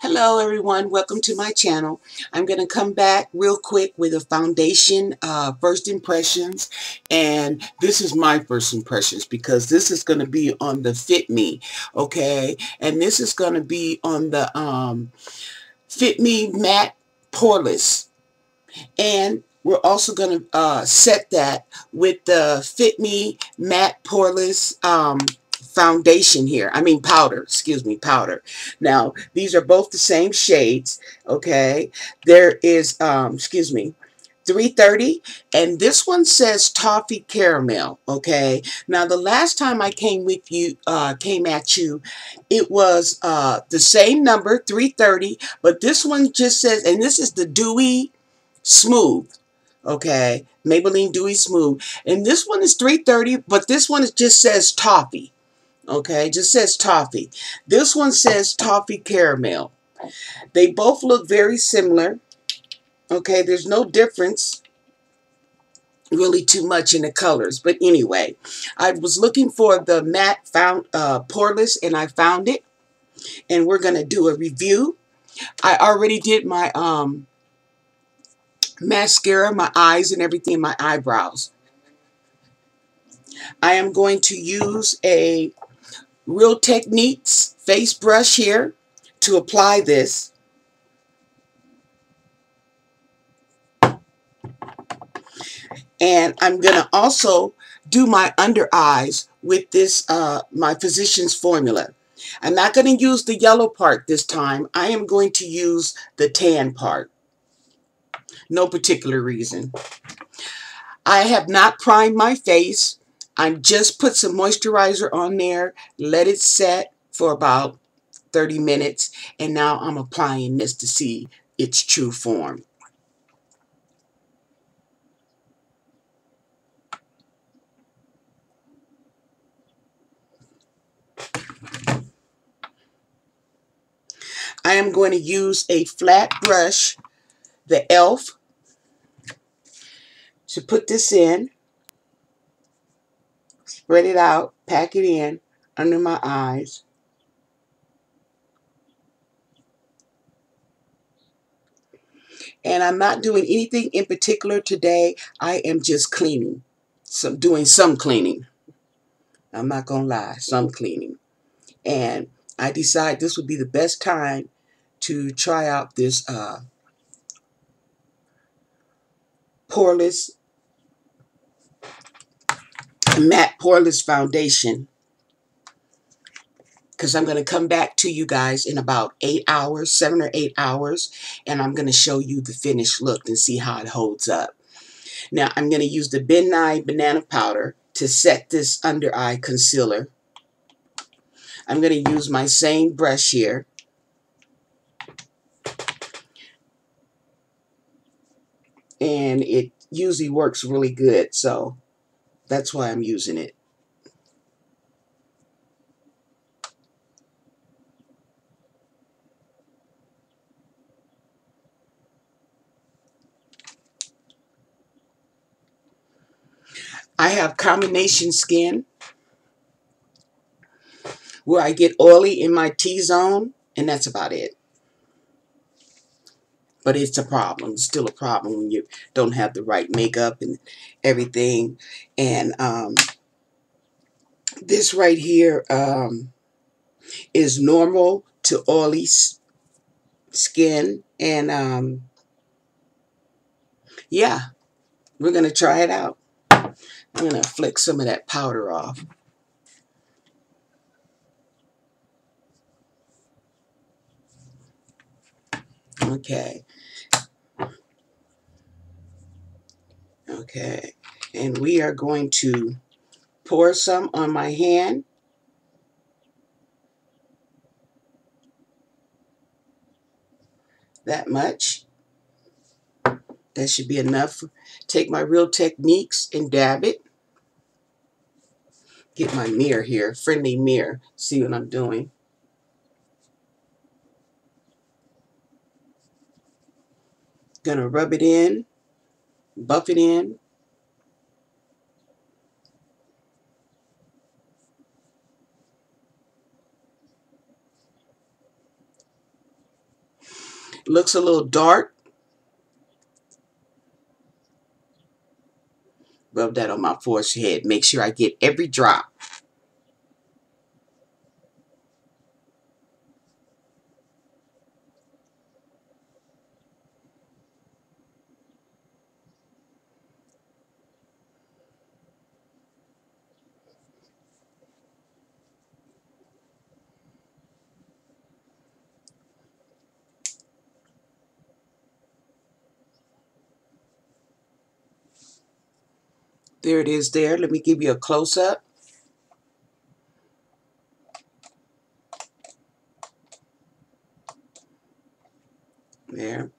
Hello everyone, welcome to my channel. I'm going to come back real quick with a foundation uh, first impressions and this is my first impressions because this is going to be on the Fit Me, okay? And this is going to be on the um, Fit Me Matte Poreless and we're also going to uh, set that with the Fit Me Matte Poreless um, foundation here. I mean powder, excuse me, powder. Now, these are both the same shades, okay? There is, um, excuse me, 330 and this one says toffee caramel okay now the last time I came with you uh, came at you it was uh, the same number 330 but this one just says and this is the dewy smooth okay Maybelline dewy smooth and this one is 330 but this one just says toffee Okay, just says toffee. This one says toffee caramel. They both look very similar. Okay, there's no difference really too much in the colors. But anyway, I was looking for the matte found uh, poreless and I found it. And we're going to do a review. I already did my um, mascara, my eyes and everything, my eyebrows. I am going to use a Real Techniques face brush here to apply this. And I'm going to also do my under eyes with this, uh, my Physicians Formula. I'm not going to use the yellow part this time. I am going to use the tan part. No particular reason. I have not primed my face. I just put some moisturizer on there, let it set for about 30 minutes, and now I'm applying this to see its true form. I am going to use a flat brush, the e.l.f., to put this in spread it out, pack it in under my eyes. And I'm not doing anything in particular today. I am just cleaning, some doing some cleaning. I'm not going to lie, some cleaning. And I decide this would be the best time to try out this uh, poreless matte poreless foundation because I'm going to come back to you guys in about eight hours, seven or eight hours, and I'm going to show you the finished look and see how it holds up. Now, I'm going to use the Ben Nye Banana Powder to set this under eye concealer. I'm going to use my same brush here. And it usually works really good, so that's why I'm using it. I have combination skin where I get oily in my T-zone and that's about it. But it's a problem. It's still a problem when you don't have the right makeup and everything. And um, this right here um, is normal to oily skin. And um, yeah, we're going to try it out. I'm going to flick some of that powder off. Okay. Okay. And we are going to pour some on my hand. That much. That should be enough. Take my Real Techniques and dab it. Get my mirror here, friendly mirror. See what I'm doing. Gonna rub it in, buff it in. Looks a little dark. Rub that on my forehead. Make sure I get every drop. There it is there. Let me give you a close-up. There.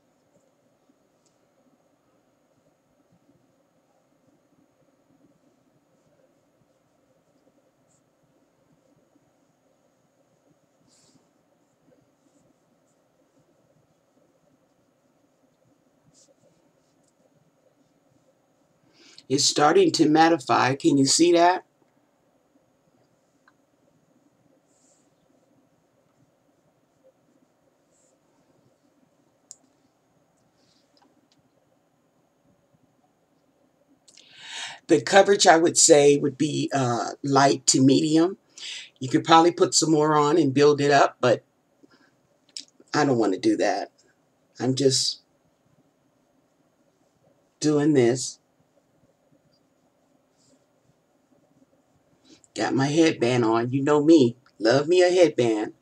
It's starting to mattify. Can you see that? The coverage I would say would be uh, light to medium. You could probably put some more on and build it up, but I don't want to do that. I'm just doing this. Got my headband on. You know me. Love me a headband.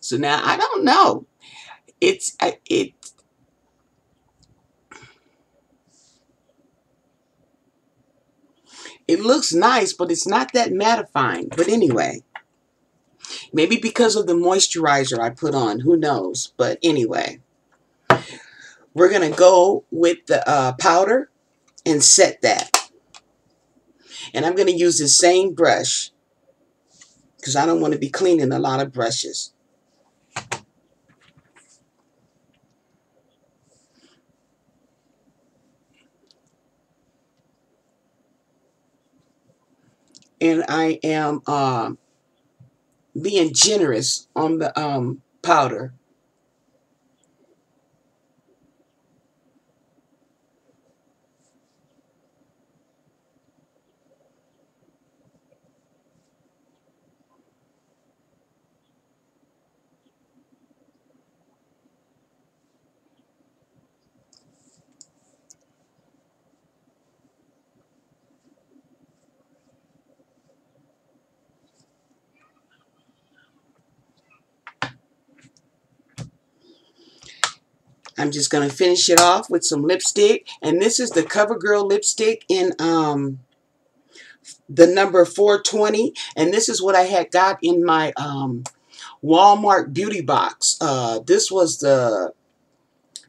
So now I don't know. It's it. It looks nice, but it's not that mattifying. But anyway, maybe because of the moisturizer I put on. Who knows? But anyway. We're going to go with the uh, powder and set that. And I'm going to use the same brush because I don't want to be cleaning a lot of brushes. And I am uh, being generous on the um, powder. I'm just going to finish it off with some lipstick. And this is the CoverGirl lipstick in um, the number 420. And this is what I had got in my um, Walmart beauty box. Uh, this was the,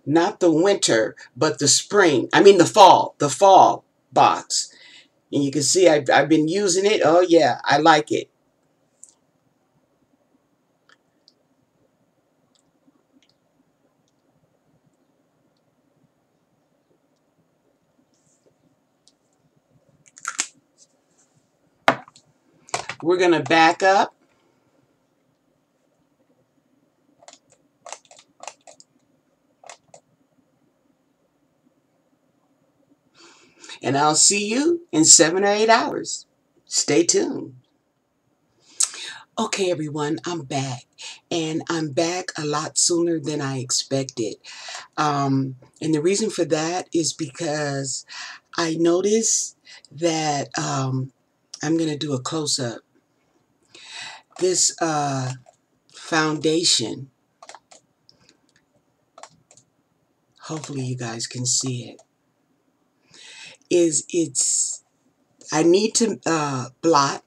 not the winter, but the spring. I mean the fall, the fall box. And you can see I've, I've been using it. Oh yeah, I like it. We're going to back up. And I'll see you in seven or eight hours. Stay tuned. Okay, everyone, I'm back. And I'm back a lot sooner than I expected. Um, and the reason for that is because I noticed that um, I'm going to do a close-up this uh, foundation, hopefully you guys can see it, is it's, I need to uh, blot.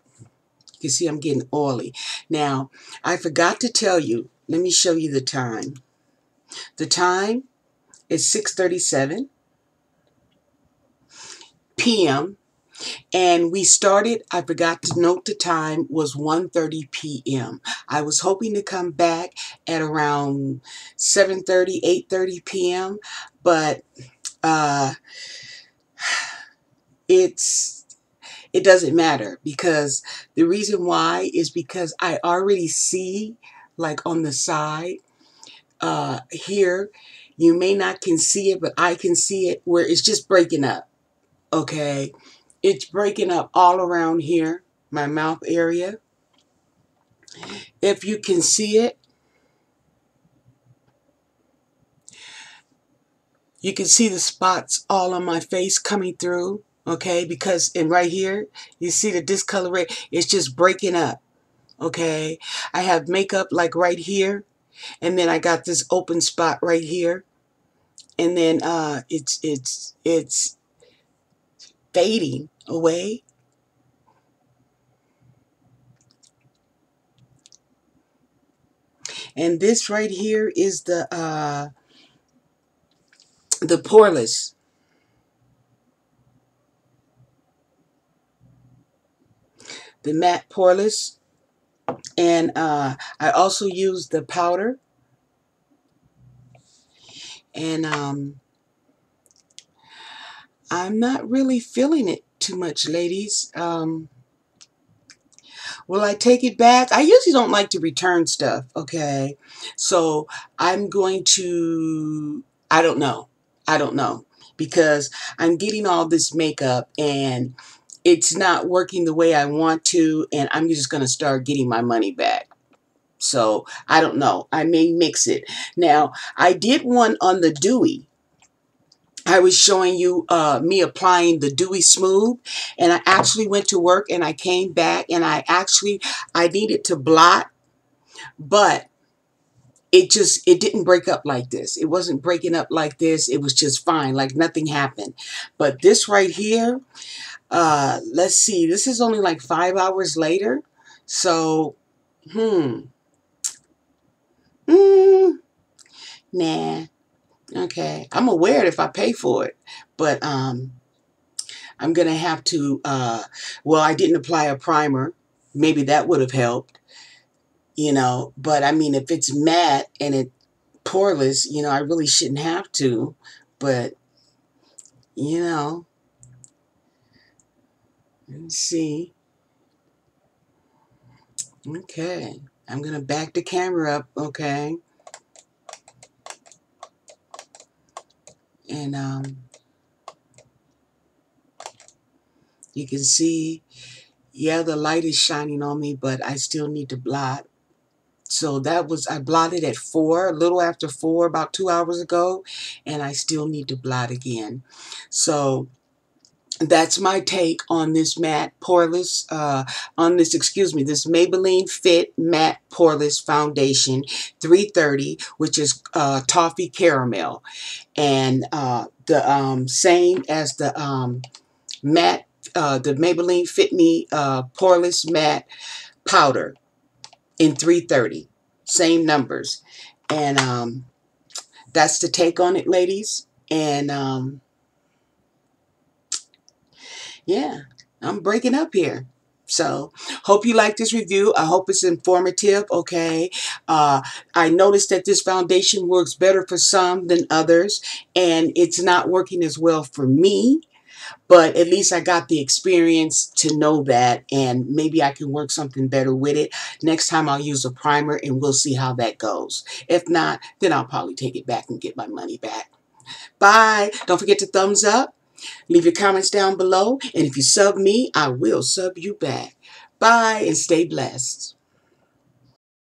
You see I'm getting oily. Now, I forgot to tell you, let me show you the time. The time is 6.37 p.m. And we started, I forgot to note the time, was 1.30 p.m. I was hoping to come back at around 7.30, 8.30 p.m. But uh, it's it doesn't matter because the reason why is because I already see like on the side uh, here you may not can see it but I can see it where it's just breaking up okay it's breaking up all around here my mouth area. If you can see it you can see the spots all on my face coming through okay? Because in right here you see the discoloration it's just breaking up okay? I have makeup like right here and then I got this open spot right here and then uh it's it's it's fading away. And this right here is the uh the poreless the matte poreless and uh, I also use the powder. And um, I'm not really feeling it too much ladies um, will I take it back I usually don't like to return stuff okay so I'm going to I don't know I don't know because I'm getting all this makeup and it's not working the way I want to and I'm just going to start getting my money back. So I don't know. I may mix it. Now I did one on the Dewy. I was showing you uh, me applying the Dewy Smooth and I actually went to work and I came back and I actually I needed to blot but it just it didn't break up like this it wasn't breaking up like this it was just fine like nothing happened but this right here uh, let's see, this is only like five hours later. So, hmm. Hmm. Nah. Okay. I'm aware if I pay for it. But um, I'm going to have to, uh, well, I didn't apply a primer. Maybe that would have helped. You know, but I mean, if it's matte and it poreless, you know, I really shouldn't have to. But, you know, Let's see. Okay. I'm going to back the camera up, okay? And um, you can see, yeah, the light is shining on me, but I still need to blot. So that was, I blotted at 4, a little after 4, about two hours ago, and I still need to blot again. So that's my take on this matte poreless, uh, on this, excuse me, this Maybelline Fit Matte Poreless Foundation 330, which is uh, Toffee Caramel. And uh, the um, same as the um, matte, uh, the Maybelline Fit Me uh, Poreless Matte Powder in 330. Same numbers. And um, that's the take on it, ladies. And um, yeah, I'm breaking up here. So, hope you like this review. I hope it's informative, okay? Uh, I noticed that this foundation works better for some than others, and it's not working as well for me. But at least I got the experience to know that, and maybe I can work something better with it. Next time I'll use a primer, and we'll see how that goes. If not, then I'll probably take it back and get my money back. Bye. Don't forget to thumbs up Leave your comments down below. And if you sub me, I will sub you back. Bye and stay blessed.